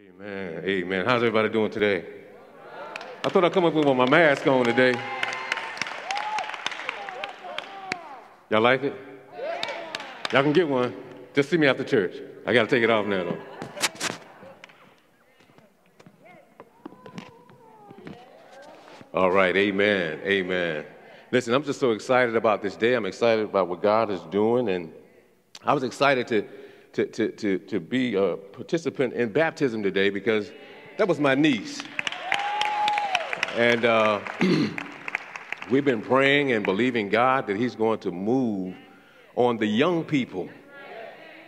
Amen. Amen. How's everybody doing today? I thought I'd come up with my mask on today. Y'all like it? Y'all can get one. Just see me after church. I got to take it off now, though. All right, amen, amen. Listen, I'm just so excited about this day. I'm excited about what God is doing, and I was excited to, to, to, to, to be a participant in baptism today because that was my niece. And uh, we've been praying and believing God that He's going to move on the young people.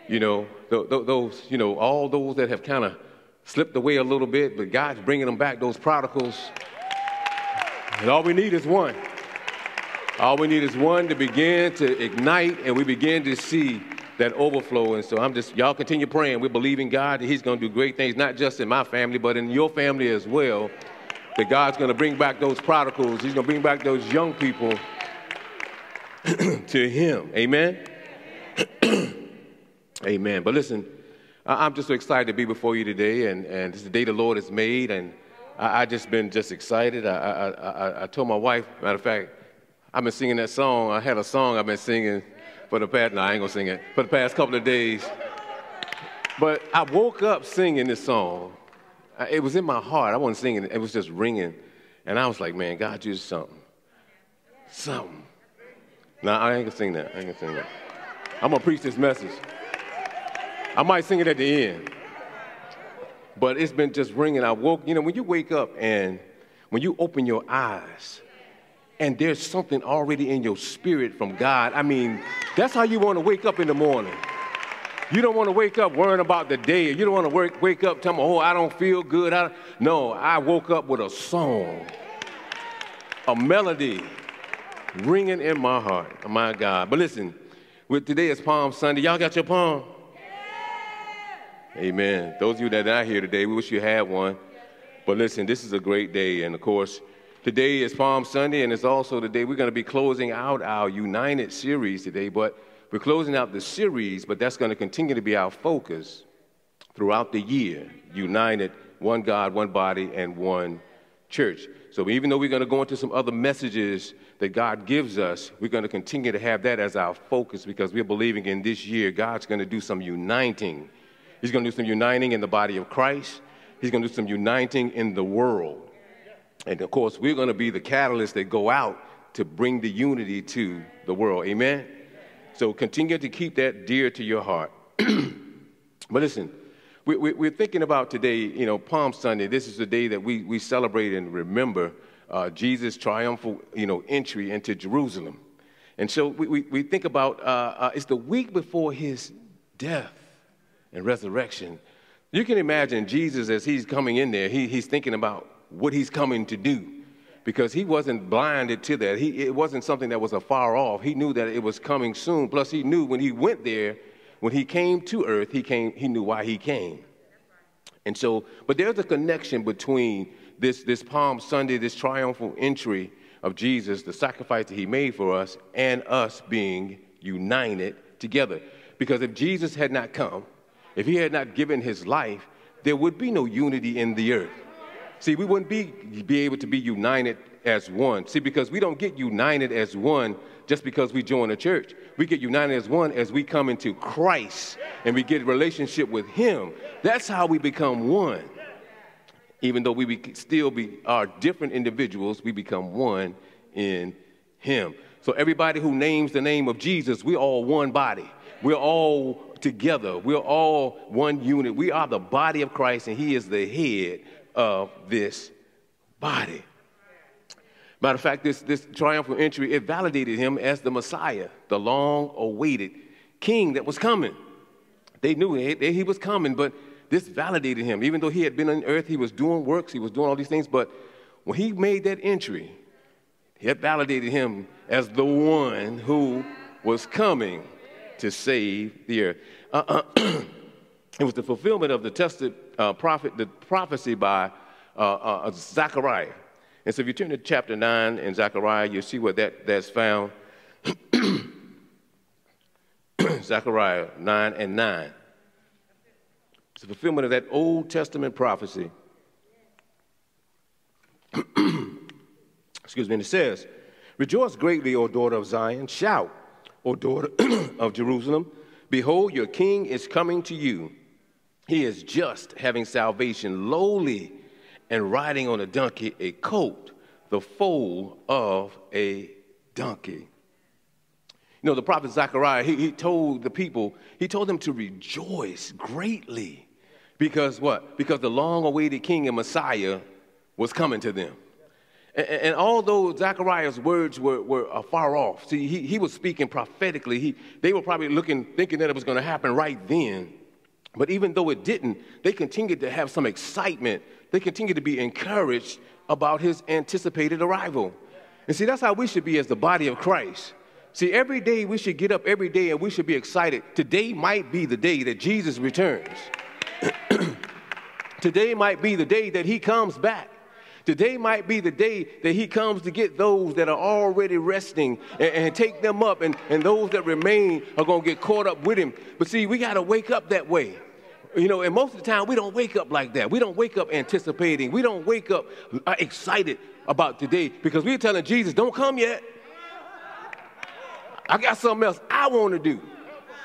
You know, th- th- those, you know, all those that have kind of slipped away a little bit, but God's bringing them back, those prodigals. And all we need is one. All we need is one to begin to ignite, and we begin to see that overflow. And so I'm just, y'all continue praying. We believe in God that He's going to do great things, not just in my family, but in your family as well. That God's going to bring back those prodigals. He's going to bring back those young people to Him. Amen? Amen. But listen, I'm just so excited to be before you today, and, and this is the day the Lord has made, and I, I just been just excited. I, I, I, I told my wife, matter of fact, I've been singing that song. I had a song I've been singing for the past, no, I ain't gonna sing it, for the past couple of days. But I woke up singing this song. It was in my heart. I wasn't singing it, it was just ringing. And I was like, man, God, you something. Something. No, I ain't gonna sing that. I ain't gonna sing that. I'm gonna preach this message. I might sing it at the end. But it's been just ringing. I woke, you know, when you wake up and when you open your eyes and there's something already in your spirit from God, I mean, that's how you want to wake up in the morning. You don't want to wake up worrying about the day. You don't want to work, wake up telling me, oh, I don't feel good. I, no, I woke up with a song, a melody ringing in my heart. My God. But listen, with today is Palm Sunday. Y'all got your palm? Amen. Those of you that are not here today, we wish you had one. But listen, this is a great day. And of course, today is Palm Sunday, and it's also the day we're going to be closing out our United series today. But we're closing out the series, but that's going to continue to be our focus throughout the year. United, one God, one body, and one church. So even though we're going to go into some other messages that God gives us, we're going to continue to have that as our focus because we're believing in this year God's going to do some uniting He's going to do some uniting in the body of Christ. He's going to do some uniting in the world. And of course, we're going to be the catalyst that go out to bring the unity to the world. Amen? So continue to keep that dear to your heart. but listen, we, we, we're thinking about today, you know, Palm Sunday. This is the day that we, we celebrate and remember uh, Jesus' triumphal, you know, entry into Jerusalem. And so we, we, we think about uh, uh, it's the week before his death and resurrection. You can imagine Jesus as he's coming in there, he, he's thinking about what he's coming to do because he wasn't blinded to that. He, it wasn't something that was afar off. He knew that it was coming soon. Plus, he knew when he went there, when he came to earth, he, came, he knew why he came. And so, but there's a connection between this, this Palm Sunday, this triumphal entry of Jesus, the sacrifice that he made for us, and us being united together. Because if Jesus had not come, if he had not given his life, there would be no unity in the earth. See, we wouldn't be, be able to be united as one. See, because we don't get united as one just because we join a church. We get united as one as we come into Christ and we get a relationship with Him. That's how we become one. Even though we be, still be, are different individuals, we become one in Him. So everybody who names the name of Jesus, we're all one body. We're all together. We're all one unit. We are the body of Christ, and He is the head of this body. Matter of fact, this, this triumphal entry, it validated him as the Messiah, the long awaited king that was coming. They knew he, he was coming, but this validated him. Even though he had been on earth, he was doing works, he was doing all these things, but when he made that entry, it validated him as the one who was coming to save the earth. Uh, uh, it was the fulfillment of the tested uh, prophet, the prophecy by uh, uh, Zechariah. And so if you turn to chapter 9 in Zechariah, you'll see where that, that's found. Zechariah 9 and 9. It's the fulfillment of that Old Testament prophecy. Excuse me, and it says, Rejoice greatly, O daughter of Zion. Shout, O daughter of Jerusalem. Behold, your king is coming to you. He is just, having salvation, lowly, and riding on a donkey, a colt, the foal of a donkey. You know, the prophet Zechariah, he, he told the people, he told them to rejoice greatly because what? Because the long awaited king and Messiah was coming to them. And, and although Zechariah's words were, were far off, see, he, he was speaking prophetically. He, they were probably looking, thinking that it was going to happen right then. But even though it didn't, they continued to have some excitement. They continued to be encouraged about his anticipated arrival. And see, that's how we should be as the body of Christ. See, every day we should get up every day and we should be excited. Today might be the day that Jesus returns. Today might be the day that he comes back. Today might be the day that he comes to get those that are already resting and, and take them up, and, and those that remain are going to get caught up with him. But see, we got to wake up that way. You know, and most of the time we don't wake up like that. We don't wake up anticipating. We don't wake up uh, excited about today because we're telling Jesus, don't come yet. I got something else I want to do.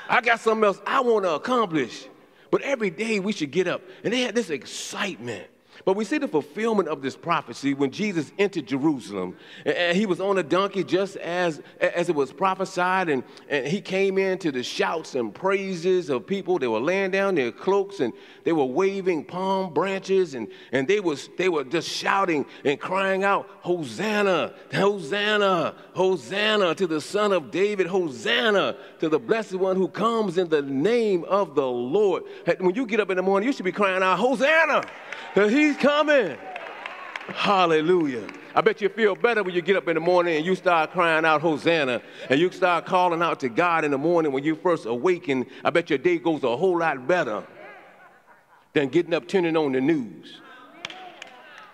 I got something else I want to accomplish. But every day we should get up. And they had this excitement. But we see the fulfillment of this prophecy when Jesus entered Jerusalem. And he was on a donkey just as, as it was prophesied. And, and he came into the shouts and praises of people. They were laying down their cloaks and they were waving palm branches. And, and they, was, they were just shouting and crying out, Hosanna, Hosanna, Hosanna to the Son of David, Hosanna to the Blessed One who comes in the name of the Lord. When you get up in the morning, you should be crying out, Hosanna. He's coming. Hallelujah. I bet you feel better when you get up in the morning and you start crying out Hosanna and you start calling out to God in the morning when you first awaken. I bet your day goes a whole lot better than getting up turning on the news.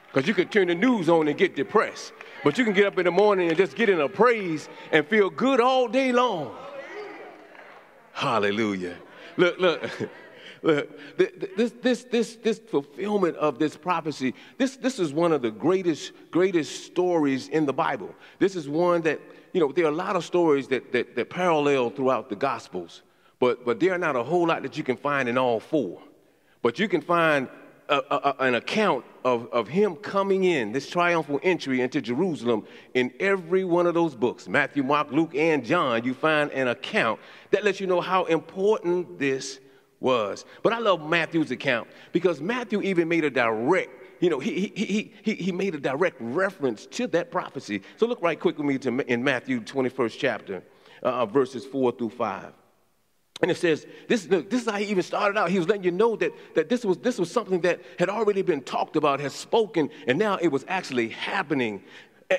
Because you can turn the news on and get depressed. But you can get up in the morning and just get in a praise and feel good all day long. Hallelujah. Look, look. this, this, this, this fulfillment of this prophecy, this, this is one of the greatest, greatest stories in the Bible. This is one that, you know, there are a lot of stories that, that, that parallel throughout the Gospels, but, but there are not a whole lot that you can find in all four. But you can find a, a, an account of, of him coming in, this triumphal entry into Jerusalem, in every one of those books Matthew, Mark, Luke, and John. You find an account that lets you know how important this was. But I love Matthew's account because Matthew even made a direct, you know, he, he, he, he made a direct reference to that prophecy. So look right quick with me to, in Matthew 21st chapter, uh, uh, verses 4 through 5. And it says, this, this is how he even started out. He was letting you know that, that this, was, this was something that had already been talked about, had spoken, and now it was actually happening.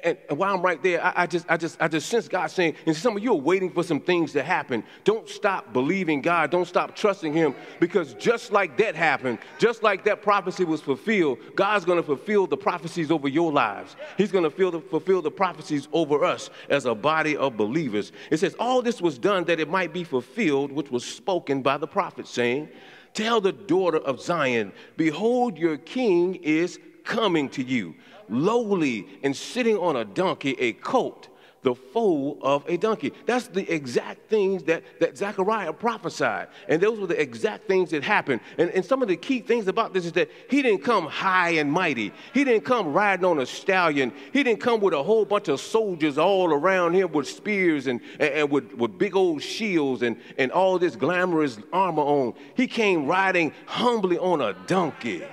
And, and, while I'm right there, I, I, just, I, just, I just sense God saying, and some of you are waiting for some things to happen. Don't stop believing God. Don't stop trusting Him because just like that happened, just like that prophecy was fulfilled, God's going to fulfill the prophecies over your lives. He's going to fulfill the, fulfill the prophecies over us as a body of believers. It says, all this was done that it might be fulfilled, which was spoken by the prophet, saying, Tell the daughter of Zion, behold, your king is coming to you lowly and sitting on a donkey, a colt, the foal of a donkey. That's the exact things that, that Zechariah prophesied. And those were the exact things that happened. And, and some of the key things about this is that he didn't come high and mighty. He didn't come riding on a stallion. He didn't come with a whole bunch of soldiers all around him with spears and, and, and with, with big old shields and, and all this glamorous armor on. He came riding humbly on a donkey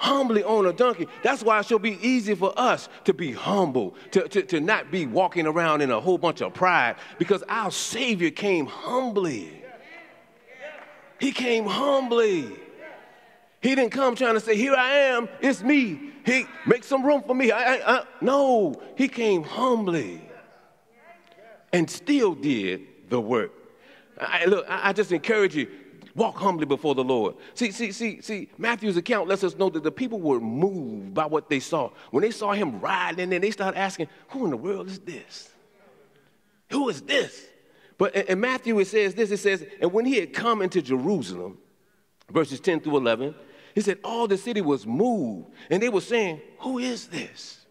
humbly on a donkey. That's why it should be easy for us to be humble, to, to, to not be walking around in a whole bunch of pride, because our Savior came humbly. He came humbly. He didn't come trying to say, Here I am, it's me. He make some room for me. I, I, I. No, he came humbly and still did the work. I, look, I, I just encourage you Walk humbly before the Lord. See, see, see, see, Matthew's account lets us know that the people were moved by what they saw. When they saw him riding, and then they started asking, Who in the world is this? Who is this? But in Matthew, it says this it says, and when he had come into Jerusalem, verses 10 through 11, he said, all the city was moved, and they were saying, Who is this?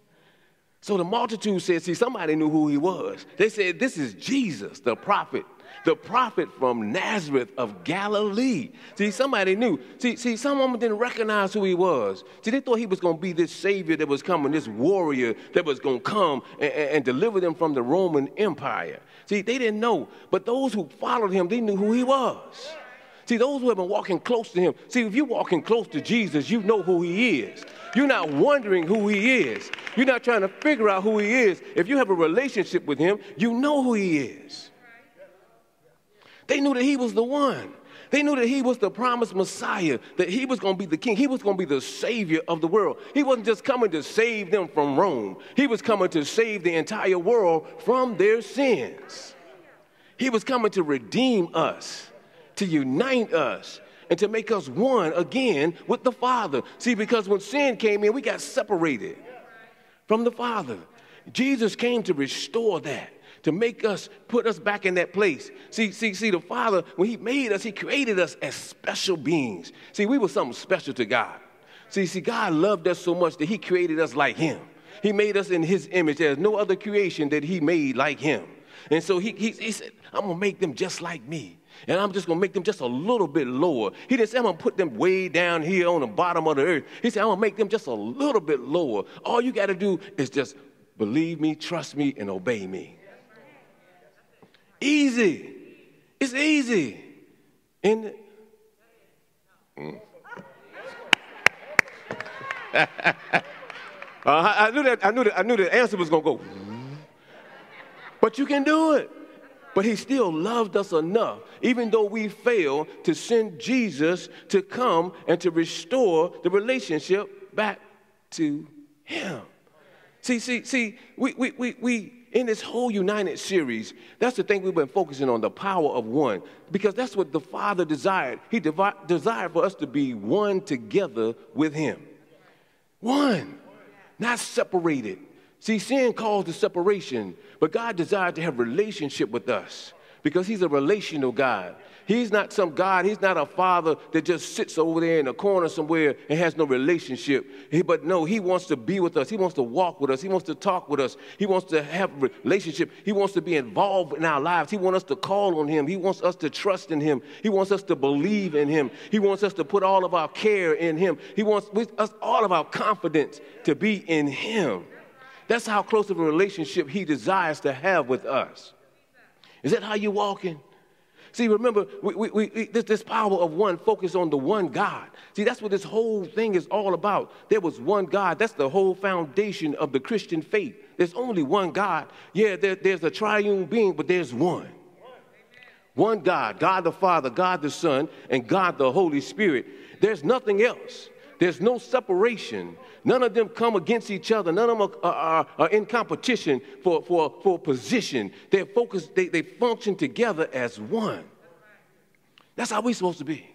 So the multitude said, See, somebody knew who he was. They said, This is Jesus, the prophet, the prophet from Nazareth of Galilee. See, somebody knew. See, see, some of them didn't recognize who he was. See, they thought he was going to be this savior that was coming, this warrior that was going to come and, and, and deliver them from the Roman Empire. See, they didn't know. But those who followed him, they knew who he was. See, those who have been walking close to him, see, if you're walking close to Jesus, you know who he is. You're not wondering who he is. You're not trying to figure out who he is. If you have a relationship with him, you know who he is. They knew that he was the one. They knew that he was the promised Messiah, that he was going to be the king. He was going to be the savior of the world. He wasn't just coming to save them from Rome, he was coming to save the entire world from their sins. He was coming to redeem us to unite us and to make us one again with the Father. See, because when sin came in, we got separated from the Father. Jesus came to restore that, to make us, put us back in that place. See, see, see, the Father, when He made us, He created us as special beings. See, we were something special to God. See, see, God loved us so much that He created us like Him. He made us in His image. There's no other creation that He made like Him. And so He, he, he said, I'm going to make them just like me and I'm just gonna make them just a little bit lower. He didn't say I'm gonna put them way down here on the bottom of the earth. He said I'm gonna make them just a little bit lower. All you gotta do is just believe me, trust me, and obey me. Easy. It's easy. And mm. uh, I, I, knew that I knew that I knew the answer was gonna go. But you can do it. But he still loved us enough, even though we failed, to send Jesus to come and to restore the relationship back to him. See, see, see, we, we, we, we in this whole United series, that's the thing we've been focusing on the power of one, because that's what the Father desired. He devi- desired for us to be one together with Him. One, not separated. See, sin caused the separation, but God desired to have relationship with us because he's a relational God. He's not some God, he's not a father that just sits over there in a corner somewhere and has no relationship. He, but no, he wants to be with us. He wants to walk with us. He wants to talk with us. He wants to have a relationship. He wants to be involved in our lives. He wants us to call on him. He wants us to trust in him. He wants us to believe in him. He wants us to put all of our care in him. He wants us all of our confidence to be in him. That's how close of a relationship he desires to have with us. Is that how you're walking? See, remember, we, we, we, this, this power of one focus on the one God. See, that's what this whole thing is all about. There was one God. That's the whole foundation of the Christian faith. There's only one God. Yeah, there, there's a triune being, but there's one. One God, God the Father, God the Son, and God the Holy Spirit. There's nothing else. There's no separation. None of them come against each other. None of them are, are, are in competition for, for, for position. They're focused, they, they function together as one. That's how we're supposed to be.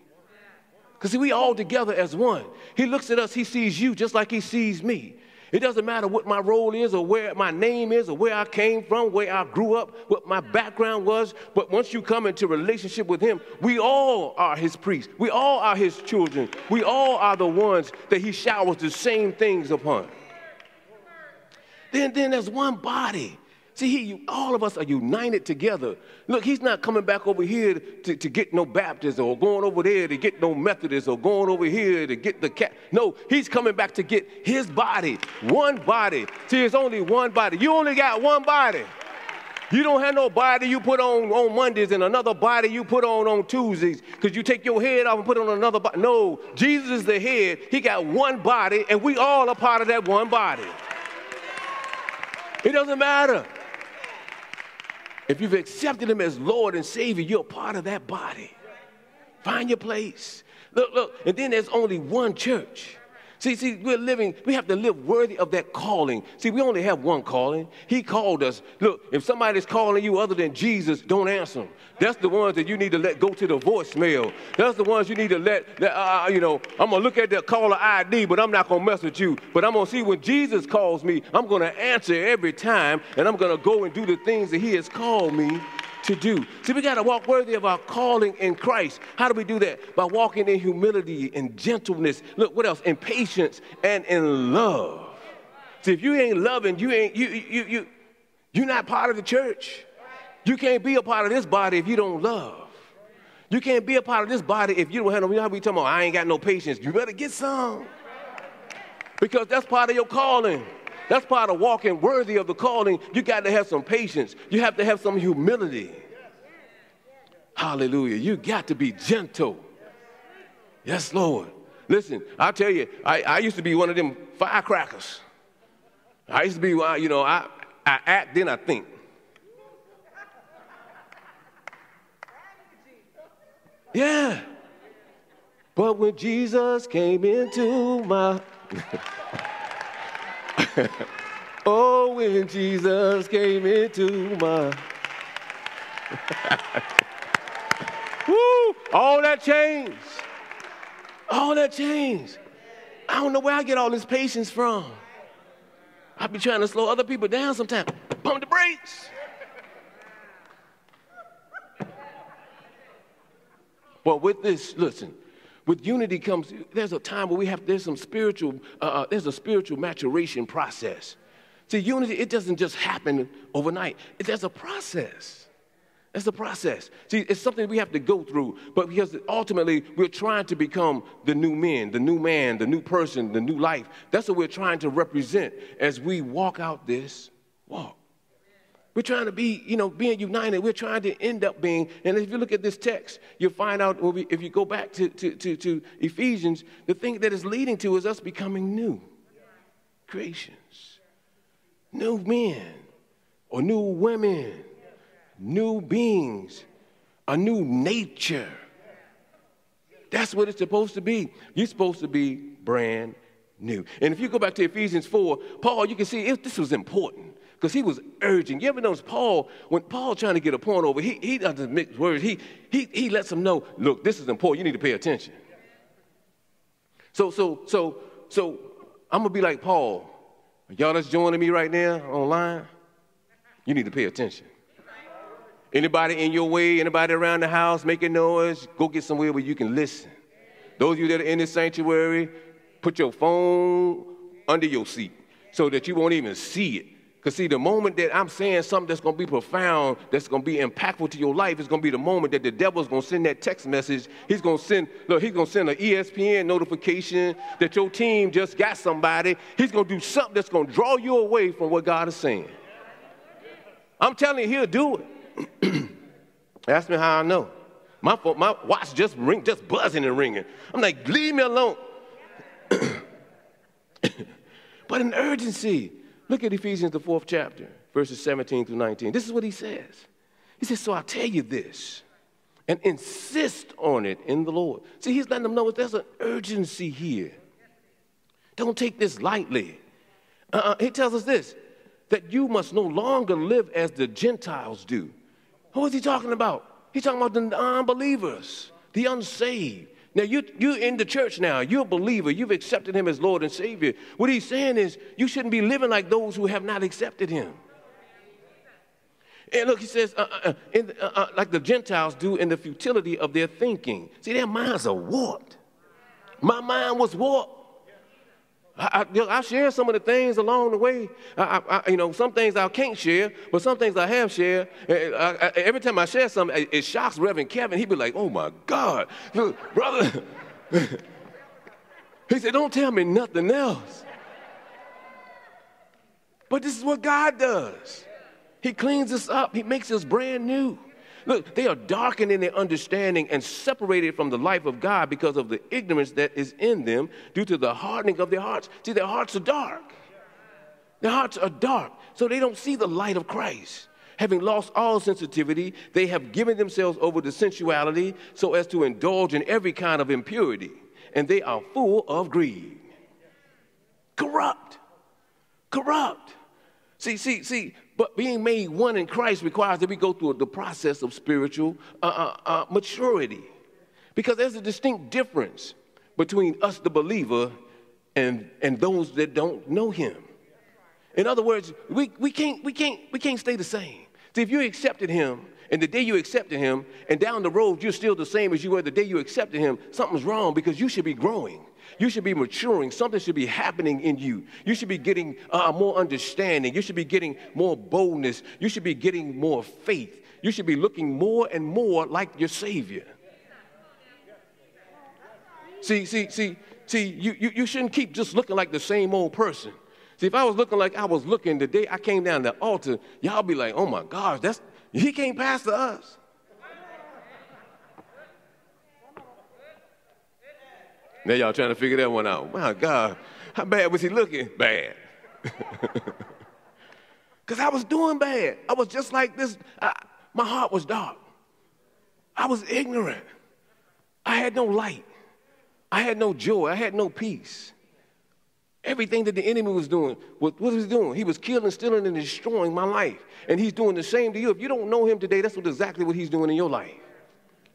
Because we all together as one. He looks at us, he sees you just like he sees me. It doesn't matter what my role is or where my name is or where I came from, where I grew up, what my background was. But once you come into relationship with Him, we all are His priests. We all are His children. We all are the ones that He showers the same things upon. Then, then there's one body. See, he, all of us are united together. Look, he's not coming back over here to, to get no Baptist or going over there to get no Methodist or going over here to get the cat. No, he's coming back to get his body, one body. See, it's only one body. You only got one body. You don't have no body you put on on Mondays and another body you put on on Tuesdays because you take your head off and put on another body. No, Jesus is the head. He got one body, and we all are part of that one body. It doesn't matter. If you've accepted him as Lord and Savior, you're part of that body. Find your place. Look, look, and then there's only one church. See, see, we're living, we have to live worthy of that calling. See, we only have one calling. He called us. Look, if somebody's calling you other than Jesus, don't answer them. That's the ones that you need to let go to the voicemail. That's the ones you need to let, let uh, uh you know, I'm going to look at the caller ID, but I'm not going to mess with you. But I'm going to see when Jesus calls me, I'm going to answer every time, and I'm going to go and do the things that he has called me to do. See, we got to walk worthy of our calling in Christ. How do we do that? By walking in humility and gentleness. Look, what else? In patience and in love. See, if you ain't loving, you ain't you you you you're not part of the church. You can't be a part of this body if you don't love. You can't be a part of this body if you don't have. You know, how we talking about I ain't got no patience. You better get some, because that's part of your calling. That's part of walking worthy of the calling. You got to have some patience. You have to have some humility. Hallelujah. You got to be gentle. Yes, Lord. Listen, i tell you, I, I used to be one of them firecrackers. I used to be, you know, I, I act, then I think. Yeah. But when Jesus came into my oh, when Jesus came into my. Woo! All that changed. All that changed. I don't know where I get all this patience from. I be trying to slow other people down sometimes. Pump the brakes. But with this, listen, with unity comes, there's a time where we have, there's some spiritual, uh, uh, there's a spiritual maturation process. See, unity, it doesn't just happen overnight. There's a process. It's a process. See, it's something we have to go through, but because ultimately we're trying to become the new men, the new man, the new person, the new life. That's what we're trying to represent as we walk out this walk. We're trying to be, you know, being united. We're trying to end up being, and if you look at this text, you'll find out if you go back to, to, to, to, Ephesians, the thing that is leading to is us becoming new creations, new men or new women, new beings, a new nature. That's what it's supposed to be. You're supposed to be brand new. And if you go back to Ephesians 4, Paul, you can see it, this was important because he was urging. You ever notice Paul, when Paul trying to get a point over, he, he doesn't mix words. He, he, he lets them know, look, this is important. You need to pay attention. So, so, so, so I'm going to be like Paul. Y'all that's joining me right now online, you need to pay attention. Anybody in your way, anybody around the house making noise, go get somewhere where you can listen. Those of you that are in the sanctuary, put your phone under your seat so that you won't even see it. Because, see, the moment that I'm saying something that's going to be profound, that's going to be impactful to your life, is going to be the moment that the devil's going to send that text message. He's going to send, look, he's going to send an ESPN notification that your team just got somebody. He's going to do something that's going to draw you away from what God is saying. I'm telling you, he'll do it. Ask me how I know. My, my watch just ring, just buzzing and ringing. I'm like, leave me alone. but an urgency. Look at Ephesians, the fourth chapter, verses 17 through 19. This is what he says. He says, So I tell you this, and insist on it in the Lord. See, he's letting them know that there's an urgency here. Don't take this lightly. Uh-uh. He tells us this that you must no longer live as the Gentiles do. Who is he talking about? He's talking about the unbelievers, the unsaved. Now, you, you're in the church now. You're a believer. You've accepted him as Lord and Savior. What he's saying is, you shouldn't be living like those who have not accepted him. And look, he says, uh, uh, uh in, uh, uh, like the Gentiles do in the futility of their thinking. See, their minds are warped. My mind was warped. I, I, I, share some of the things along the way. I, you know, some things I can't share, but some things I have shared. every time I share something, it, it shocks Reverend Kevin. He'd be like, "Oh my God, brother!" he said, "Don't tell me nothing else." But this is what God does. He cleans us up. He makes us brand new. Look, they are darkened in their understanding and separated from the life of God because of the ignorance that is in them due to the hardening of their hearts. See, their hearts are dark. Their hearts are dark, so they don't see the light of Christ. Having lost all sensitivity, they have given themselves over to sensuality so as to indulge in every kind of impurity, and they are full of greed. Corrupt. Corrupt. See, see, see, but being made one in Christ requires that we go through the process of spiritual uh, uh, uh, maturity. Because there's a distinct difference between us, the believer, and, and those that don't know him. In other words, we, we, can't, we, can't, we can't stay the same. See, if you accepted him and the day you accepted him, and down the road you're still the same as you were the day you accepted him, something's wrong because you should be growing. You should be maturing. Something should be happening in you. You should be getting uh, more understanding. You should be getting more boldness. You should be getting more faith. You should be looking more and more like your Savior. See, see, see, see, you, you, you shouldn't keep just looking like the same old person. See, if I was looking like I was looking the day I came down the altar, y'all be like, oh my gosh, that's he came past to us. Now y'all trying to figure that one out. My God, how bad was he looking? Bad. Because I was doing bad. I was just like this. I, my heart was dark. I was ignorant. I had no light. I had no joy. I had no peace. Everything that the enemy was doing, what, what was he doing? He was killing, stealing, and destroying my life. And he's doing the same to you. If you don't know him today, that's what, exactly what he's doing in your life.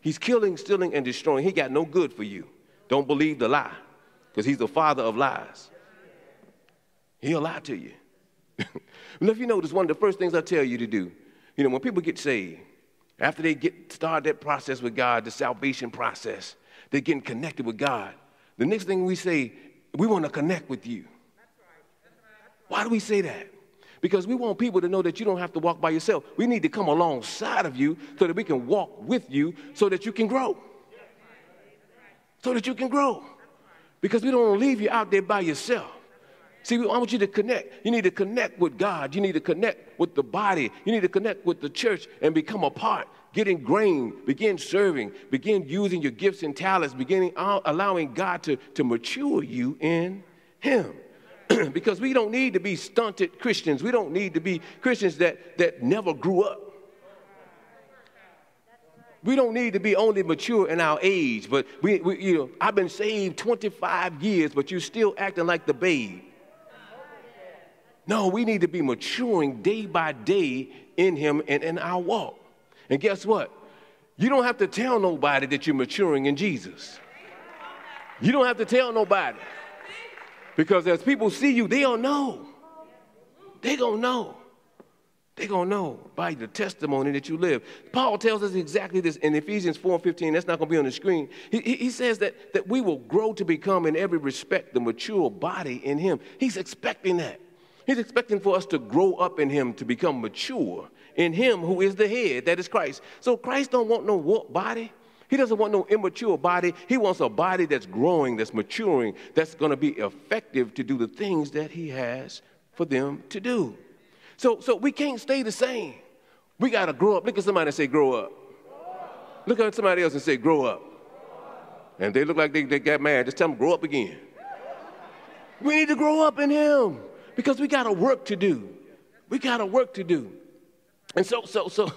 He's killing, stealing, and destroying. He got no good for you. Don't believe the lie, because he's the father of lies. He'll lie to you. and if you notice, one of the first things I tell you to do, you know, when people get saved, after they get start that process with God, the salvation process, they're getting connected with God. The next thing we say, we want to connect with you. Why do we say that? Because we want people to know that you don't have to walk by yourself. We need to come alongside of you so that we can walk with you so that you can grow. So that you can grow. Because we don't want to leave you out there by yourself. See, I want you to connect. You need to connect with God. You need to connect with the body. You need to connect with the church and become a part. Get ingrained. Begin serving. Begin using your gifts and talents. Beginning uh, allowing God to, to mature you in Him. because we don't need to be stunted Christians. We don't need to be Christians that, that never grew up. We don't need to be only mature in our age, but we, we, you know, I've been saved 25 years, but you're still acting like the babe. No, we need to be maturing day by day in Him and in our walk. And guess what? You don't have to tell nobody that you're maturing in Jesus. You don't have to tell nobody. Because as people see you, they'll know. They're going to know. They're going to know by the testimony that you live. Paul tells us exactly this in Ephesians 4 and 15. That's not going to be on the screen. He, he says that, that we will grow to become, in every respect, the mature body in him. He's expecting that. He's expecting for us to grow up in him to become mature in him who is the head, that is Christ. So Christ don't want no warped body. He doesn't want no immature body. He wants a body that's growing, that's maturing, that's going to be effective to do the things that he has for them to do. So, so we can't stay the same. We got to grow up. Look at somebody and say, grow up. Look at somebody else and say, grow up. And they look like they, they got mad. Just tell them, grow up again. We need to grow up in him because we got a work to do. We got a work to do. And so, so, so,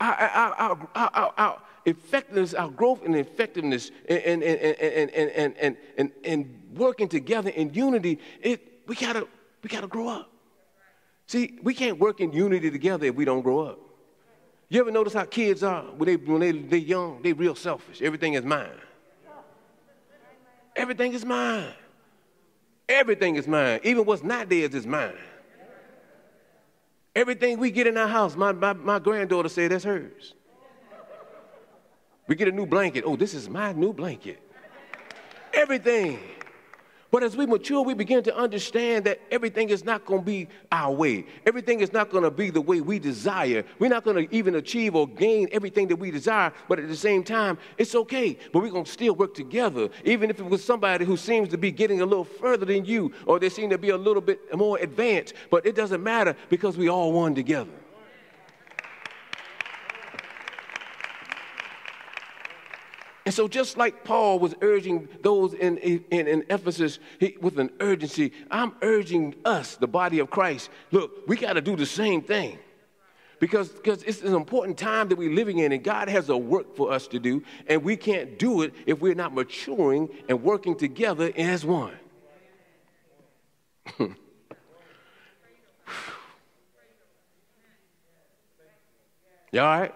our, our, our, our, effectiveness, our growth and effectiveness and, and, and, and, and, and, and, and working together in unity, it, we gotta, we gotta grow up. See, we can't work in unity together if we don't grow up. You ever notice how kids are when they when they they young? They real selfish. Everything is mine. Everything is mine. Everything is mine. Even what's not theirs is mine. Everything we get in our house, my, my, my granddaughter said that's hers. We get a new blanket. Oh, this is my new blanket. Everything. But as we mature, we begin to understand that everything is not going to be our way. Everything is not going to be the way we desire. We're not going to even achieve or gain everything that we desire, but at the same time, it's okay. But we're going to still work together, even if it was somebody who seems to be getting a little further than you, or they seem to be a little bit more advanced. But it doesn't matter because we all one together. And so, just like Paul was urging those in, in, in Ephesus he, with an urgency, I'm urging us, the body of Christ, look, we got to do the same thing. Because, because it's an important time that we're living in, and God has a work for us to do, and we can't do it if we're not maturing and working together as one. you all right?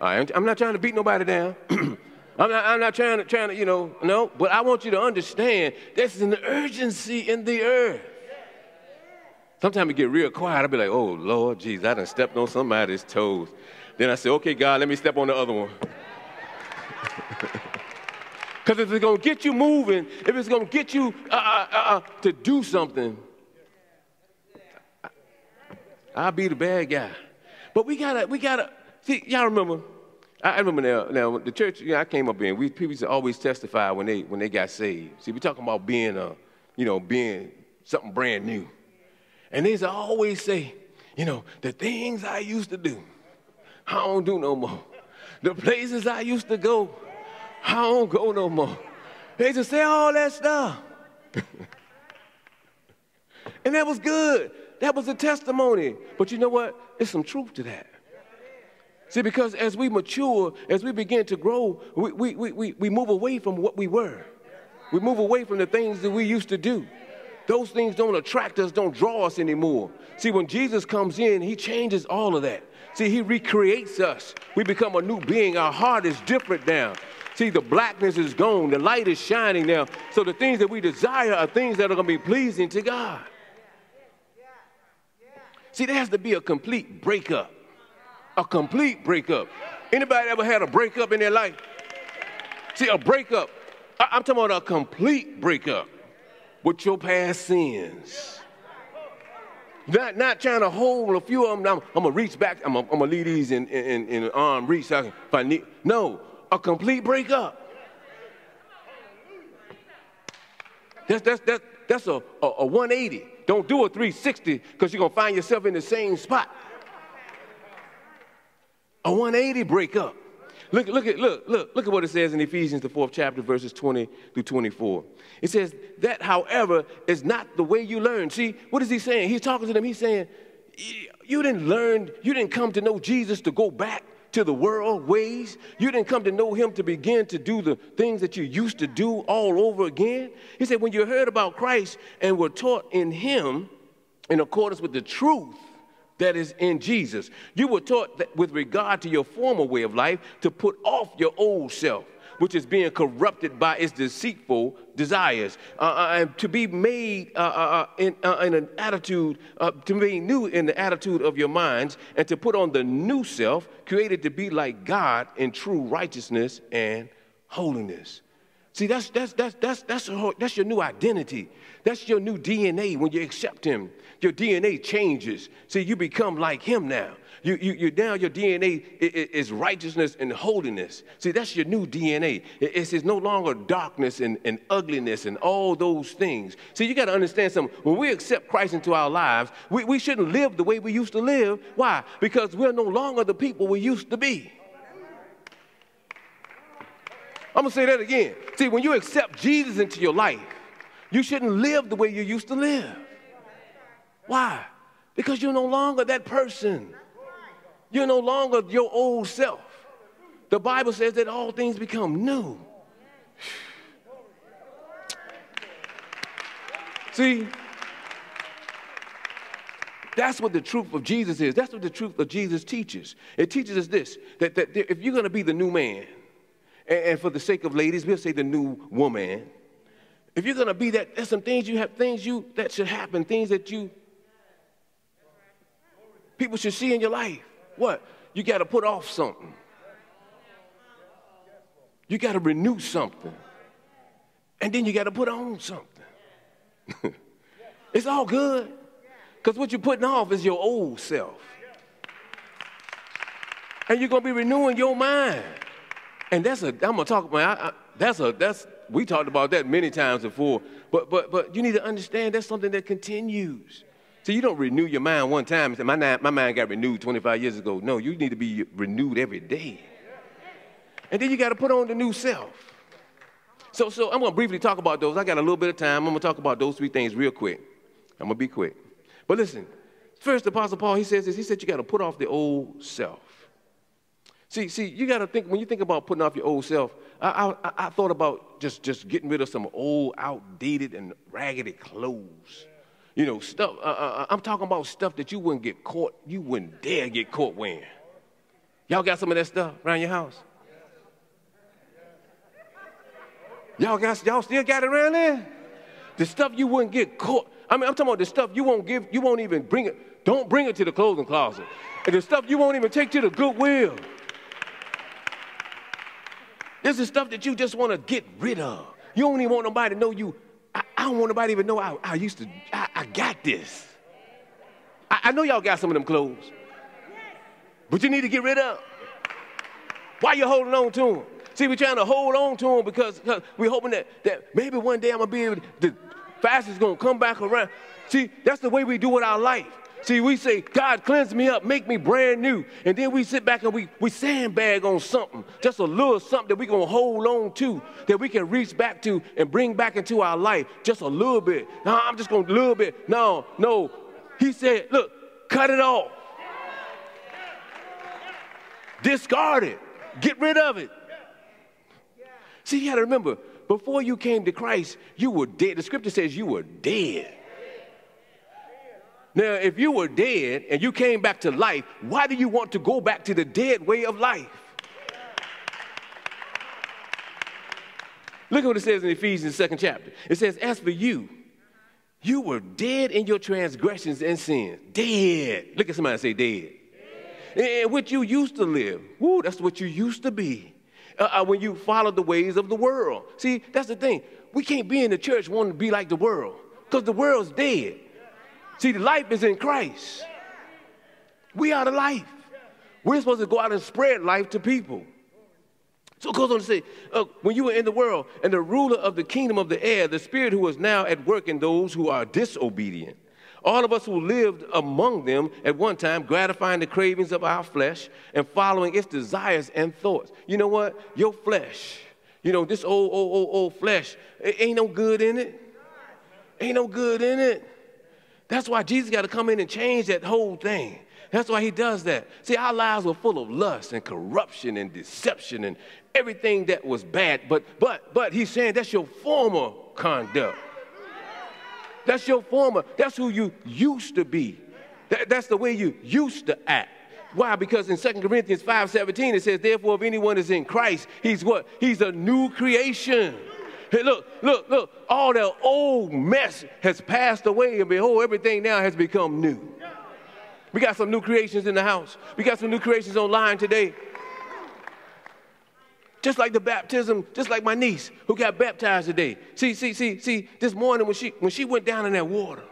All right? I'm not trying to beat nobody down. I'm not, I'm not trying to, trying to, you know, no, but I want you to understand there's an urgency in the earth. Sometimes we get real quiet. I'll be like, oh, Lord, Jesus, I done stepped on somebody's toes. Then I said, okay, God, let me step on the other one. Because if it's going to get you moving, if it's going to get you uh, uh, uh, uh, to do something, I'll be the bad guy. But we gotta, we gotta, see, y'all remember, I remember now, now the church you know, I came up in, we, people used to always testify when they, when they got saved. See, we're talking about being, a, you know, being something brand new. And they always say, you know, the things I used to do, I don't do no more. The places I used to go, I don't go no more. They just say all that stuff. and that was good. That was a testimony. But you know what? There's some truth to that. See, because as we mature, as we begin to grow, we, we, we, we move away from what we were. We move away from the things that we used to do. Those things don't attract us, don't draw us anymore. See, when Jesus comes in, he changes all of that. See, he recreates us. We become a new being. Our heart is different now. See, the blackness is gone, the light is shining now. So the things that we desire are things that are going to be pleasing to God. See, there has to be a complete breakup. A complete breakup. Anybody ever had a breakup in their life? See, a breakup. I- I'm talking about a complete breakup with your past sins. Not, not trying to hold a few of them. I'm, I'm gonna reach back. I'm I'm gonna leave these in, in, in an arm reach. So I can, if I need, no, a complete breakup. That's, that's, that's, that's a, a, a 180. Don't do a 360 because you're going to find yourself in the same spot. A 180 breakup. Look, look at look, look, look at what it says in Ephesians, the fourth chapter, verses 20 through 24. It says, that, however, is not the way you learn. See, what is he saying? He's talking to them, he's saying, You didn't learn, you didn't come to know Jesus to go back to the world ways. You didn't come to know him to begin to do the things that you used to do all over again. He said, when you heard about Christ and were taught in him in accordance with the truth that is in Jesus, you were taught that with regard to your former way of life to put off your old self which is being corrupted by its deceitful desires, uh, uh, and to be made uh, uh, uh in, uh, in, an attitude, to be new in the attitude of your minds, and to put on the new self, created to be like God in true righteousness and holiness. See, that's, that's, that's, that's, that's, that's your new identity. That's your new DNA when you accept Him. Your DNA changes. See, you become like Him now. You, you, you now your DNA is righteousness and holiness. See, that's your new DNA. It's, it's no longer darkness and, and ugliness and all those things. See, you got to understand something. When we accept Christ into our lives, we, we shouldn't live the way we used to live. Why? Because we're no longer the people we used to be. I'm going to say that again. See, when you accept Jesus into your life, you shouldn't live the way you used to live. Why? Because you're no longer that person. You're no longer your old self. The Bible says that all things become new. See, that's what the truth of Jesus is. That's what the truth of Jesus teaches. It teaches us this that, that if you're going to be the new man, and, and, for the sake of ladies, we'll say the new woman. If you're going to be that, there's some things you have, things you that should happen, things that you people should see in your life. What? You got to put off something. You got to renew something. And then you got to put on something. it's all good. Because what you're putting off is your old self. And you're going to be renewing your mind. And that's a, I'm going to talk about, that's a, that's, we talked about that many times before. But, but, but you need to understand that's something that continues. So you don't renew your mind one time and say, my, my mind got renewed 25 years ago. No, you need to be renewed every day. And then you got to put on the new self. So, so I'm going to briefly talk about those. I got a little bit of time. I'm going to talk about those three things real quick. I'm going to be quick. But listen, first, Apostle Paul, he says this. He said you got to put off the old self. See, see, you got to think, when you think about putting off your old self, I, I, I thought about just, just getting rid of some old, outdated, and raggedy clothes. You know, stuff, uh, uh, uh, I'm talking about stuff that you wouldn't get caught, you wouldn't dare get caught wearing. Y'all got some of that stuff around your house? Y'all got, y'all still got it around there? The stuff you wouldn't get caught. I mean, I'm talking about the stuff you won't give, you won't even bring it. don't bring it to the clothing closet. And the stuff you won't even take to the goodwill. This is stuff that you just want to get rid of. You don't even want nobody to know you. I, I don't want nobody to even know I, I used to, I, I got this. I, I know y'all got some of them clothes, but you need to get rid of. them. Why you holding on to them? See, we're trying to hold on to them because, we're hoping that, that maybe one day I'm going to be able to, the fast is going to come back around. See, that's the way we do with our life. See, we say, God, cleanse me up, make me brand new. And then we sit back and we, we sandbag on something, just a little something that we're going to hold on to, that we can reach back to and bring back into our life just a little bit. No, I'm just going to a little bit. No, no. He said, look, cut it off. Discard it. Get rid of it. See, you got to remember, before you came to Christ, you were dead. The scripture says you were dead. Now, if you were dead and you came back to life, why do you want to go back to the dead way of life? Look at what it says in Ephesians, second chapter. It says, As for you, you were dead in your transgressions and sins. Dead. Look at somebody say, dead. dead. And what you used to live. Woo, that's what you used to be. Uh, uh, when you follow the ways of the world. See, that's the thing. We can't be in the church wanting to be like the world because the world's dead. See, the life is in Christ. We are the life. We're supposed to go out and spread life to people. So it goes on to say, uh, when you were in the world, and the ruler of the kingdom of the air, the spirit who is now at work in those who are disobedient. All of us who lived among them at one time, gratifying the cravings of our flesh and following its desires and thoughts. You know what? Your flesh, you know, this old, old, old, old flesh, ain't no good in it. Ain't no good in it. That's why Jesus got to come in and change that whole thing. That's why he does that. See, our lives were full of lust and corruption and deception and everything that was bad. But but but he's saying that's your former conduct. That's your former. That's who you used to be. That, that's the way you used to act. Why? Because in 2 Corinthians 5 17, it says, Therefore, if anyone is in Christ, he's what? He's a new creation. Hey, look, look, look, all that old mess has passed away, and behold, everything now has become new. We got some new creations in the house. We got some new creations online today. Just like the baptism, just like my niece who got baptized today. See, see, see, see, this morning when she when she went down in that water,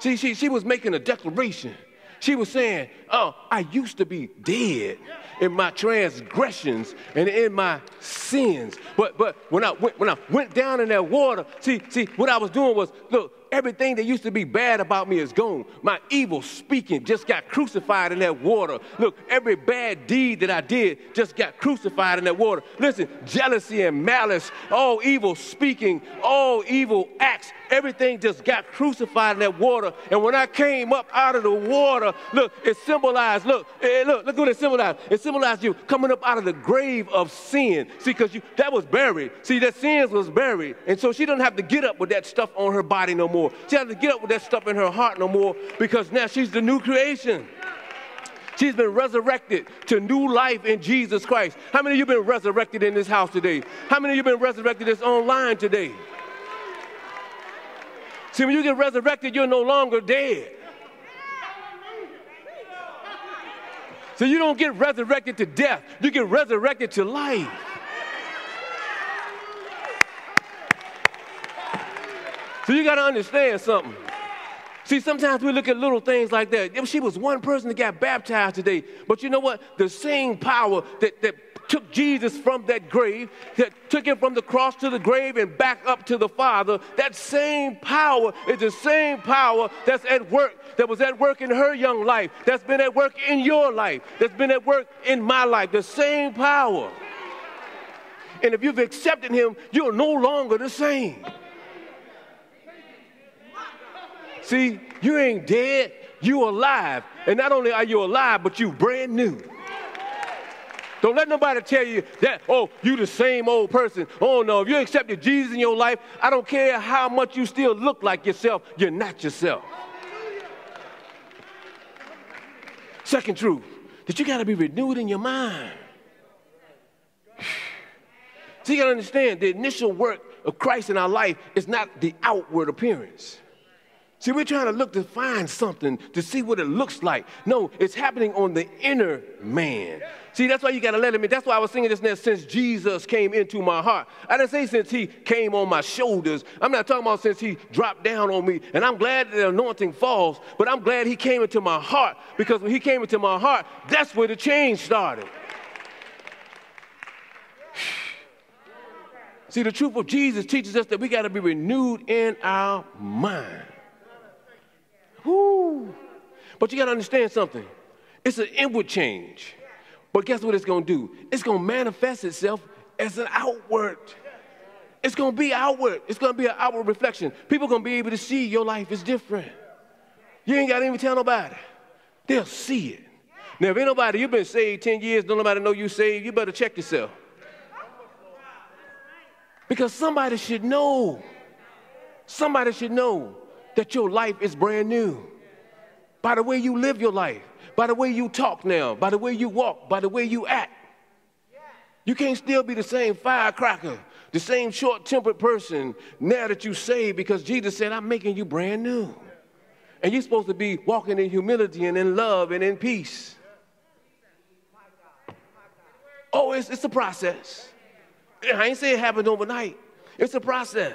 see, she, she was making a declaration. She was saying, Oh, I used to be dead in my transgressions and in my sins. But but when I went when I went down in that water, see, see, what I was doing was look, Everything that used to be bad about me is gone. My evil speaking just got crucified in that water. Look, every bad deed that I did just got crucified in that water. Listen, jealousy and malice, all evil speaking, all evil acts, everything just got crucified in that water. And when I came up out of the water, look, it symbolized, look, eh, look, look what it symbolized. It symbolized you coming up out of the grave of sin. See, because you that was buried. See, that sins was buried. And so she doesn't have to get up with that stuff on her body no more more. She has to get up with that stuff in her heart no more because now she's the new creation. She's been resurrected to new life in Jesus Christ. How many of you been resurrected in this house today? How many of you been resurrected this online today? See, when you get resurrected, you're no longer dead. So you don't get resurrected to death, you get resurrected to life. So you got to understand something. See, sometimes we look at little things like that. She was one person that got baptized today. But you know what? The same power that, that took Jesus from that grave, that took him from the cross to the grave and back up to the Father, that same power is the same power that's at work, that was at work in her young life, that's been at work in your life, that's been at work in my life. The same power. And if you've accepted him, you're no longer the same. See, you ain't dead, you alive. And not only are you alive, but you brand new. Don't let nobody tell you that, oh, you the same old person. Oh no, if you accepted Jesus in your life, I don't care how much you still look like yourself, you're not yourself. Second truth, that you gotta be renewed in your mind. So you gotta understand the initial work of Christ in our life is not the outward appearance. See, we're trying to look to find something to see what it looks like. No, it's happening on the inner man. See, that's why you got to let him in. That's why I was singing this now, since Jesus came into my heart. I didn't say since he came on my shoulders. I'm not talking about since he dropped down on me. And I'm glad that the anointing falls, but I'm glad he came into my heart because when he came into my heart, that's where the change started. See, the truth of Jesus teaches us that we got to be renewed in our mind. But you got to understand something. It's an inward change. But guess what it's going to do? It's going to manifest itself as an outward. It's going to be outward. It's going to be an outward reflection. People going to be able to see your life is different. You ain't got to even tell nobody. They'll see it. Now, if ain't nobody, you've been saved 10 years, don't nobody know you saved, you better check yourself. Because somebody should know. Somebody should know that your life is brand new. By the way you live your life, by the way you talk now, by the way you walk, by the way you act. You can't still be the same firecracker, the same short tempered person now that you saved because Jesus said, I'm making you brand new. And you're supposed to be walking in humility and in love and in peace. Oh, it's, it's a process. I ain't saying it happened overnight. It's a process.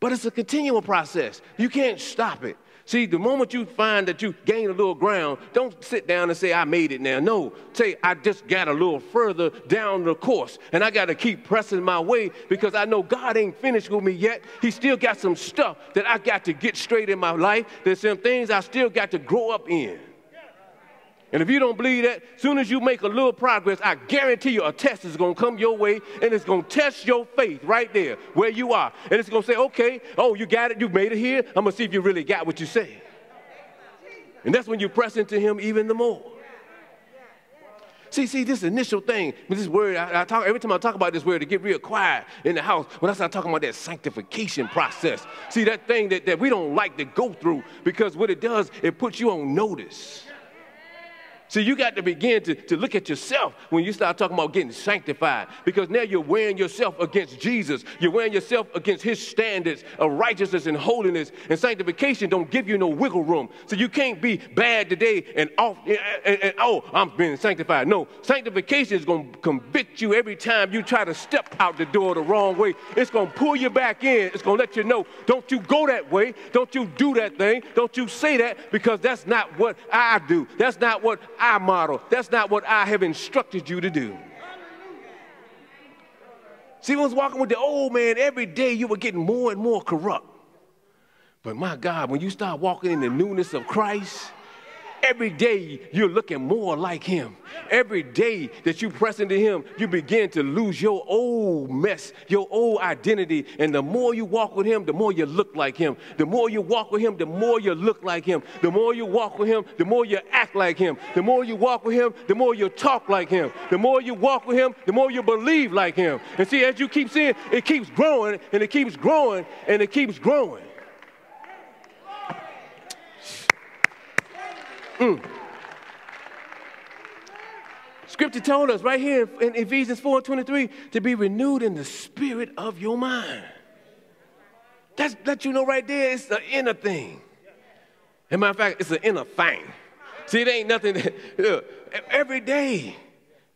But it's a continual process. You can't stop it. See, the moment you find that you gain a little ground, don't sit down and say, I made it now. No, say, I just got a little further down the course and I got to keep pressing my way because I know God ain't finished with me yet. He still got some stuff that I got to get straight in my life. There's some things I still got to grow up in. And if you don't believe that, soon as you make a little progress, I guarantee you a test is going to come your way and it's going to test your faith right there where you are. And it's going to say, okay, oh, you got it, you made it here. I'm going to see if you really got what you say. And that's when you press into Him even the more. See, see, this initial thing, this word, I, I, talk every time I talk about this word, to get real quiet in the house. When I start talking about that sanctification process, see that thing that, that we don't like to go through because what it does, it puts you on notice. See, you got to begin to, to look at yourself when you start talking about getting sanctified because now you're weighing yourself against Jesus. You're weighing yourself against his standards of righteousness and holiness. And sanctification don't give you no wiggle room. So you can't be bad today and off and, and, and oh, I'm being sanctified. No, sanctification is going to convict you every time you try to step out the door the wrong way. It's going to pull you back in. It's going to let you know, don't you go that way. Don't you do that thing. Don't you say that because that's not what I do. That's not what I model. That's not what I have instructed you to do. See, when I was walking with the old man, every day you were getting more and more corrupt. But my God, when you start walking in the newness of Christ, Every day you're looking more like him. Every day that you press into him, you begin to lose your old mess, your old identity. And the more you walk with him, the more you look like him. The more you walk with him, the more you look like him. The more you walk with him, the more you act like him. The more you walk with him, the more you talk like him. The more you walk with him, the more you believe like him. And see, as you keep seeing, it keeps growing and it keeps growing and it keeps growing. Mm. Scripture told us right here in Ephesians 4 23 to be renewed in the spirit of your mind. That's let you know right there, it's the inner thing. As a matter of fact, it's an inner thing. See, it ain't nothing that, every day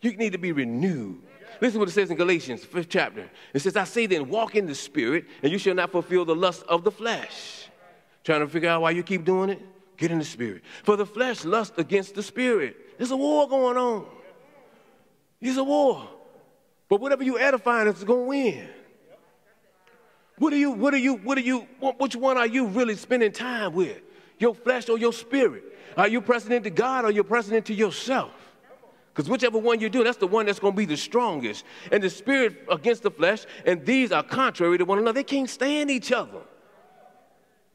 you need to be renewed. Listen to what it says in Galatians, fifth chapter. It says, I say then, walk in the spirit, and you shall not fulfill the lust of the flesh. Trying to figure out why you keep doing it? Get in the spirit. For the flesh lusts against the spirit. There's a war going on. There's a war. But whatever you edifying is going to win. What are you, what are you, what are you, which one are you really spending time with? Your flesh or your spirit? Are you pressing into God or you're pressing into yourself? Because whichever one you do, that's the one that's going to be the strongest. And the spirit against the flesh, and these are contrary to one another. They can't stand each other.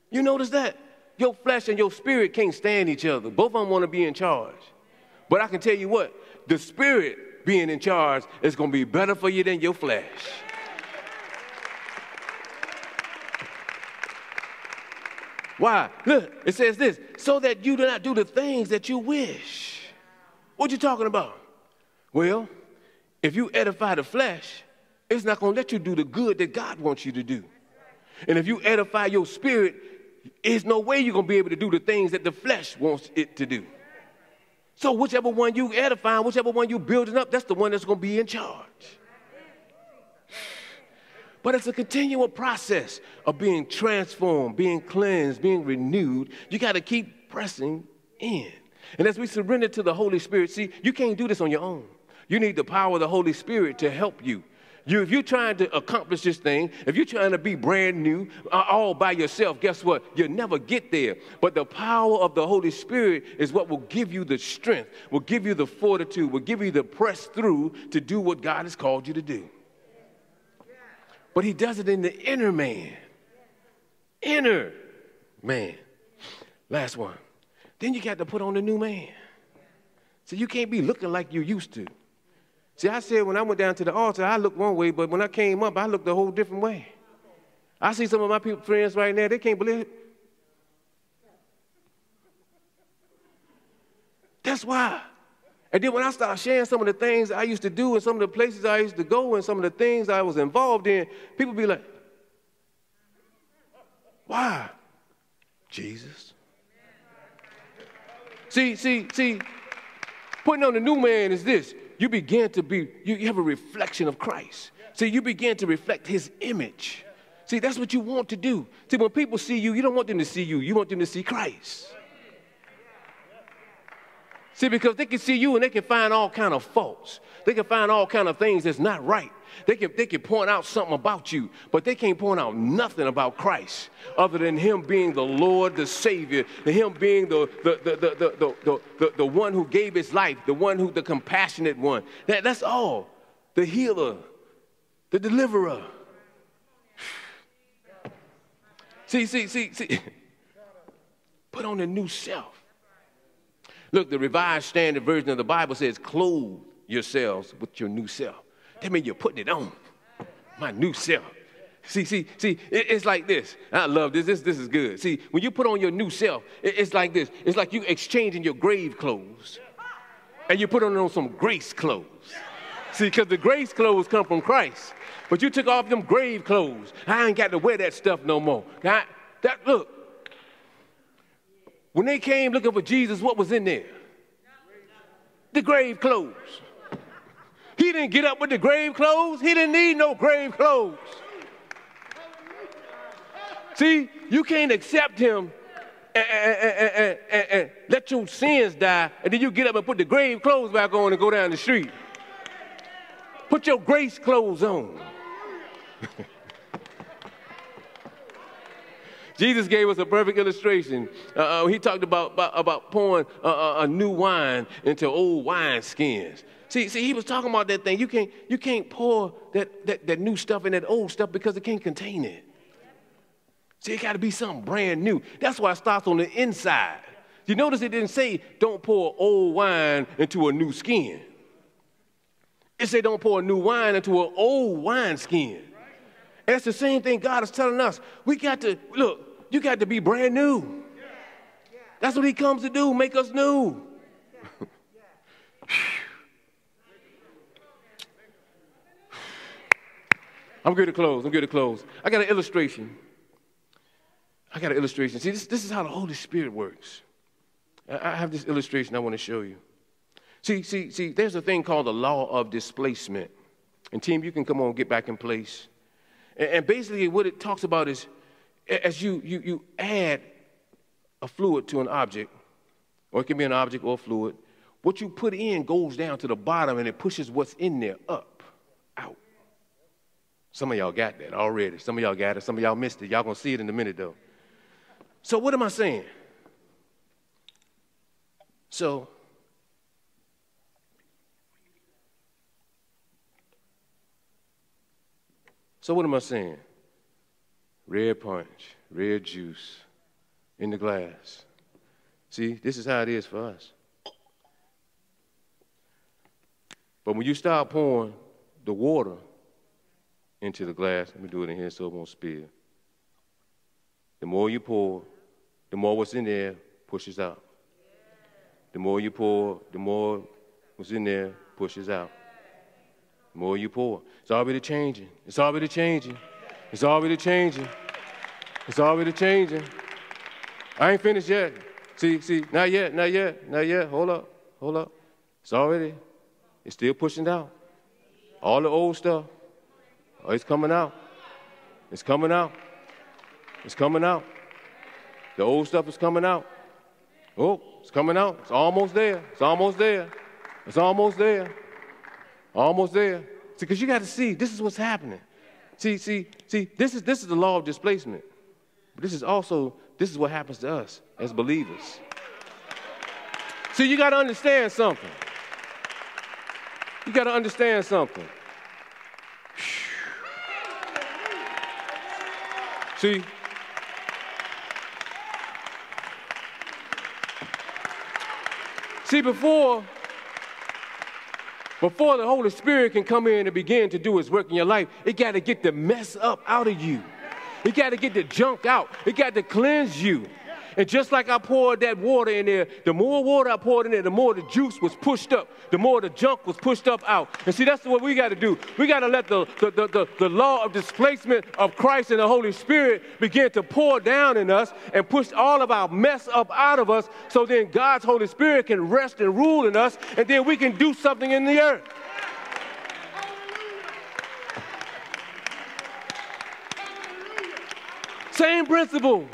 You notice that? Your flesh and your spirit can't stand each other. Both of them want to be in charge. But I can tell you what, the spirit being in charge is going to be better for you than your flesh. Why? Look, it says this, so that you do not do the things that you wish. What you talking about? Well, if you edify the flesh, it's not going to let you do the good that God wants you to do. And if you edify your spirit, there's no way you're going to be able to do the things that the flesh wants it to do. So whichever one you edifying, whichever one you building up, that's the one that's going to be in charge. But it's a continual process of being transformed, being cleansed, being renewed. You got to keep pressing in. And as we surrender to the Holy Spirit, see, you can't do this on your own. You need the power of the Holy Spirit to help you. You, if you're trying to accomplish this thing, if you're trying to be brand new uh, all by yourself, guess what? You'll never get there. But the power of the Holy Spirit is what will give you the strength, will give you the fortitude, will give you the press through to do what God has called you to do. But He does it in the inner man. Inner man. Last one. Then you got to put on the new man. So you can't be looking like you used to. See, I said when I went down to the altar, I looked one way, but when I came up, I looked a whole different way. I see some of my people, friends right now, they can't believe it. That's why. And then when I started sharing some of the things I used to do and some of the places I used to go and some of the things I was involved in, people be like, why? Jesus. See, see, see, putting on the new man is this you begin to be, you, you have a reflection of Christ. See, you begin to reflect his image. See, that's what you want to do. See, when people see you, you don't want them to see you, you want them to see Christ. See, because they can see you and they can find all kind of faults. They can find all kind of things that's not right. They can, they can point out something about you, but they can't point out nothing about Christ other than him being the Lord, the Savior, him being the, the, the, the, the, the, the, the one who gave his life, the one who, the compassionate one. That, that's all. The healer, the deliverer. See, see, see, see. Put on the new self. Look, the Revised Standard Version of the Bible says, clothe yourselves with your new self. That means you're putting it on. My new self. See, see, see, it's like this. I love this. This, this is good. See, when you put on your new self, it's like this. It's like you exchanging your grave clothes and you put on some grace clothes. See, because the grace clothes come from Christ. But you took off them grave clothes. I ain't got to wear that stuff no more. I, that look. When they came looking for Jesus, what was in there? The grave clothes. He didn't get up with the grave clothes. He didn't need no grave clothes. See, you can't accept him and, and, and, and, let your sins die, and then you get up and put the grave clothes back on and go down the street. Put your grace clothes on. Jesus gave us a perfect illustration. Uh, uh, he talked about, about, about pouring a new wine into old wine skins. See, see, he was talking about that thing. You can't, you can't pour that, that, that new stuff in that old stuff because it can't contain it. See, it got to be something brand new. That's why it starts on the inside. You notice it didn't say don't pour old wine into a new skin. It said don't pour new wine into an old wine skin. And it's the same thing God is telling us. We got to, look, you got to be brand new. That's what he comes to do, make us new. I'm good to close. I'm good to close. I got an illustration. I got an illustration. See, this, this is how the Holy Spirit works. I, I have this illustration I want to show you. See, see, see, there's a thing called the law of displacement. And team, you can come on, and get back in place. And, and basically, what it talks about is as you, you, you add a fluid to an object, or it can be an object or a fluid, what you put in goes down to the bottom and it pushes what's in there up. Some of y'all got that already. Some of y'all got it. Some of y'all missed it. Y'all gonna see it in a minute though. So what am I saying? So So what am I saying? Red punch, red juice in the glass. See, this is how it is for us. But when you start pouring the water into the glass. Let me do it in here so it won't spill. The more you pour, the more what's in there pushes out. The more you pour, the more what's in there pushes out. The more you pour. It's already changing. It's already changing. It's already changing. It's already changing. I ain't finished yet. See, see, not yet, not yet, not yet. Hold up, hold up. It's already, it's still pushing out. All the old stuff, oh, it's coming out. It's coming out. It's coming out. The old stuff is coming out. Oh, it's coming out. It's almost there. It's almost there. It's almost there. Almost there. See, because you got to see, this is what's happening. See, see, see, this is this is the law of displacement. But this is also, this is what happens to us as believers. See, you got to understand something. You got to understand something. See, see, before before the Holy Spirit can come in and begin to do His work in your life, it got to get the mess up out of you. It got to get the junk out. It got to cleanse you. And just like I poured that water in there, the more water I poured in there, the more the juice was pushed up, the more the junk was pushed up out. And see, that's what we got to do. We got to let the, the, the, the, the law of displacement of Christ and the Holy Spirit begin to pour down in us and push all of our mess up out of us so then God's Holy Spirit can rest and rule in us, and then we can do something in the earth. Same principle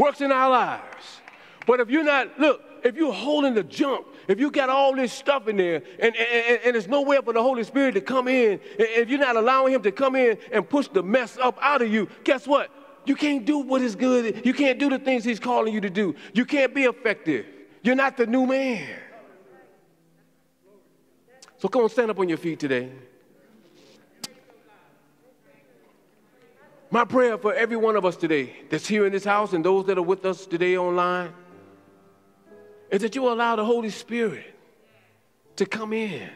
works in our lives. But if you're not, look, if you're holding the junk, if you got all this stuff in there and, and, and there's nowhere for the Holy Spirit to come in, if you're not allowing Him to come in and push the mess up out of you, guess what? You can't do what is good. You can't do the things He's calling you to do. You can't be effective. You're not the new man. So come on, stand up on your feet today. My prayer for every one of us today that's here in this house and those that are with us today online is that you allow the Holy Spirit to come in,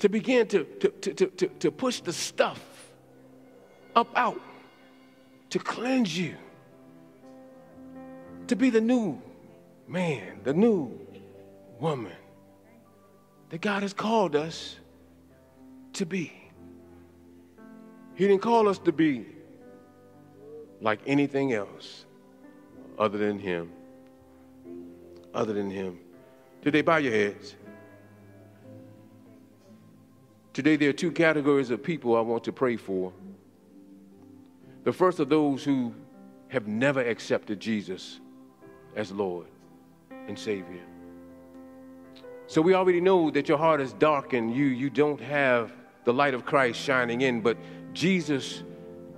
to begin to, to, to, to, to push the stuff up out, to cleanse you, to be the new man, the new woman that God has called us to be. He didn't call us to be like anything else other than Him. Other than Him. Today, bow your heads. Today, there are two categories of people I want to pray for. The first are those who have never accepted Jesus as Lord and Savior. So we already know that your heart is dark and you, you don't have the light of Christ shining in, but Jesus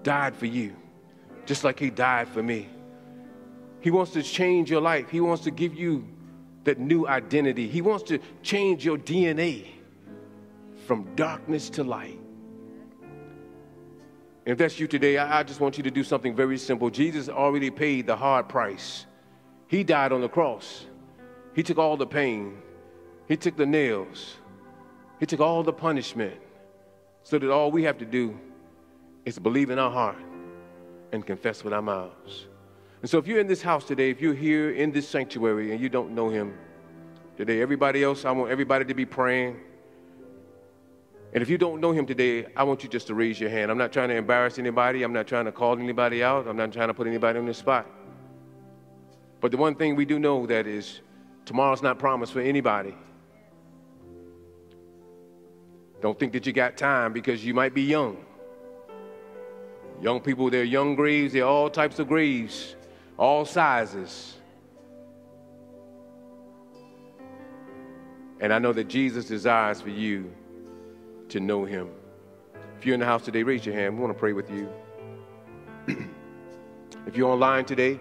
died for you, just like He died for me. He wants to change your life, He wants to give you that new identity. He wants to change your DNA from darkness to light. And if that's you today, I, I just want you to do something very simple. Jesus already paid the hard price. He died on the cross. He took all the pain. He took the nails. He took all the punishment so that all we have to do is believe in our heart and confess with our mouths. And so if you're in this house today, if you're here in this sanctuary and you don't know him today, everybody else, I want everybody to be praying. And if you don't know him today, I want you just to raise your hand. I'm not trying to embarrass anybody. I'm not trying to call anybody out. I'm not trying to put anybody on the spot. But the one thing we do know that is tomorrow's not promised for anybody. Don't think that you got time because you might be young. Young people, they're young graves, they're all types of graves, all sizes. And I know that Jesus desires for you to know him. If you're in the house today, raise your hand. We want to pray with you. if you're online today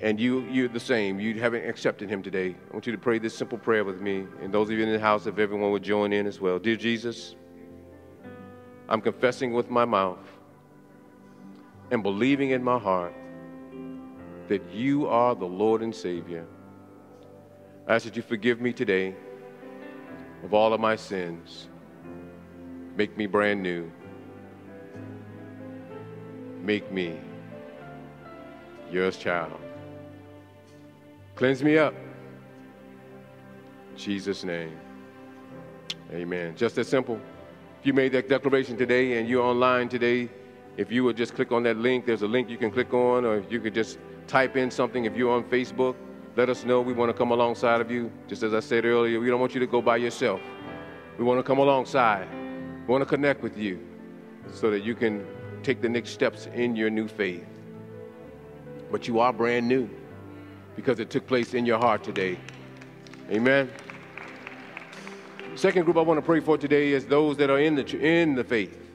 and you, you're the same, you haven't accepted him today, I want you to pray this simple prayer with me. And those of you in the house, if everyone would join in as well. Dear Jesus, I'm confessing with my mouth and believing in my heart that you are the Lord and Savior. I ask that you forgive me today of all of my sins. Make me brand new. Make me yours child. Cleanse me up. In Jesus' name. Amen. Just as simple. If you made that declaration today and you're online today, if you would just click on that link, there's a link you can click on, or you could just type in something. If you're on Facebook, let us know. We want to come alongside of you. Just as I said earlier, we don't want you to go by yourself. We want to come alongside. We want to connect with you so that you can take the next steps in your new faith. But you are brand new because it took place in your heart today. Amen. Second group I want to pray for today is those that are in the, in the faith.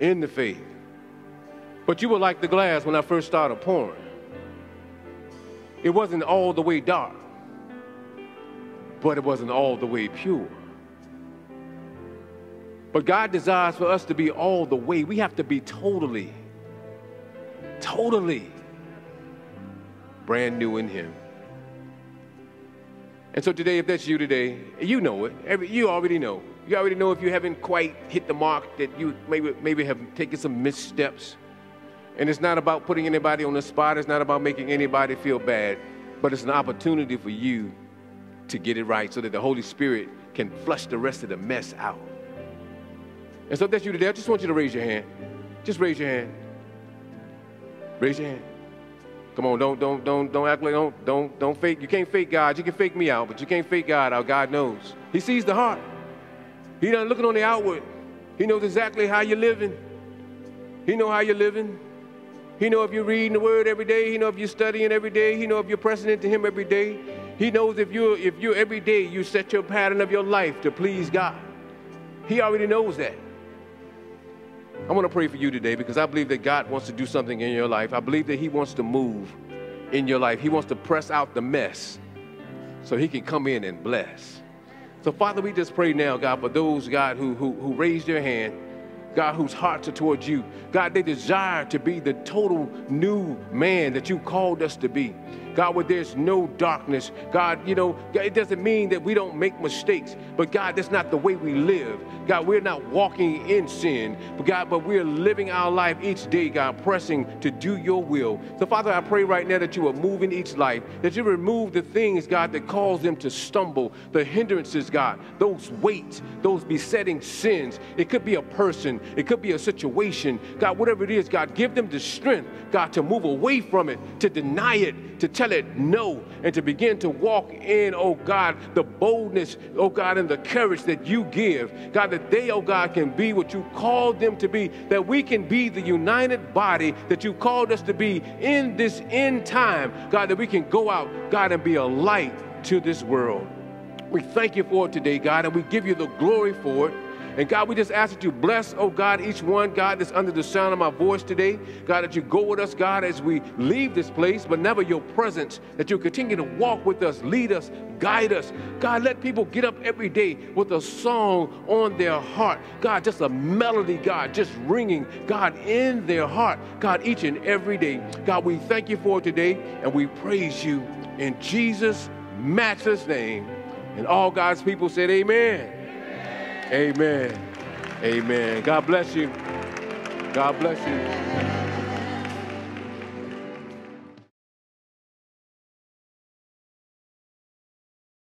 In the faith. But you were like the glass when I first started pouring. It wasn't all the way dark, but it wasn't all the way pure. But God desires for us to be all the way. We have to be totally, totally brand new in Him. And so today, if that's you today, you know it. Every, you already know. You already know if you haven't quite hit the mark that you maybe maybe have taken some missteps. And it's not about putting anybody on the spot, it's not about making anybody feel bad, but it's an opportunity for you to get it right so that the Holy Spirit can flush the rest of the mess out. And so if that's you today, I just want you to raise your hand. Just raise your hand. Raise your hand. Come on, don't don't don't don't act like don't don't don't fake. You can't fake God. You can fake me out, but you can't fake God out. God knows. He sees the heart. He not looking on the outward. He knows exactly how you're living. He know how you're living. He know if you're reading the word every day. He know if you're studying every day. He know if you're pressing into him every day. He knows if you're if you're every day you set your pattern of your life to please God. He already knows that. I want to pray for you today because I believe that God wants to do something in your life. I believe that He wants to move in your life. He wants to press out the mess so He can come in and bless. So, Father, we just pray now, God, for those, God, who, who, who raised their hand God, whose hearts are towards you. God, they desire to be the total new man that you called us to be. God, where there's no darkness. God, you know, it doesn't mean that we don't make mistakes, but God, that's not the way we live. God, we're not walking in sin, but God, but we're living our life each day, God, pressing to do your will. So, Father, I pray right now that you are moving each life, that you remove the things, God, that cause them to stumble, the hindrances, God, those weights, those besetting sins. It could be a person, it could be a situation. God, whatever it is, God, give them the strength, God, to move away from it, to deny it, to tell it no, and to begin to walk in, oh God, the boldness, oh God, and the courage that you give. God, that they, oh God, can be what you called them to be, that we can be the united body that you called us to be in this end time. God, that we can go out, God, and be a light to this world. We thank you for it today, God, and we give you the glory for it. And God, we just ask that you bless, oh God, each one, God, that's under the sound of my voice today. God, that you go with us, God, as we leave this place, but never your presence, that you continue to walk with us, lead us, guide us. God, let people get up every day with a song on their heart. God, just a melody, God, just ringing, God, in their heart. God, each and every day. God, we thank you for today and we praise you in Jesus' matchless name. And all God's people said, Amen. Amen. Amen. God bless you. God bless you.